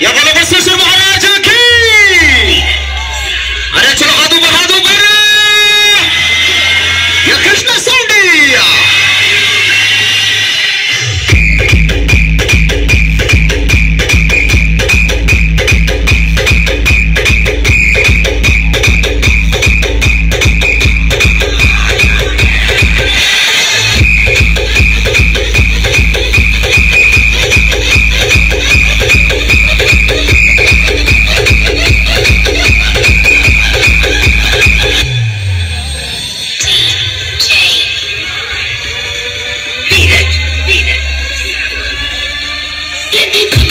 يلا بص يا معلم ¡Qué difícil!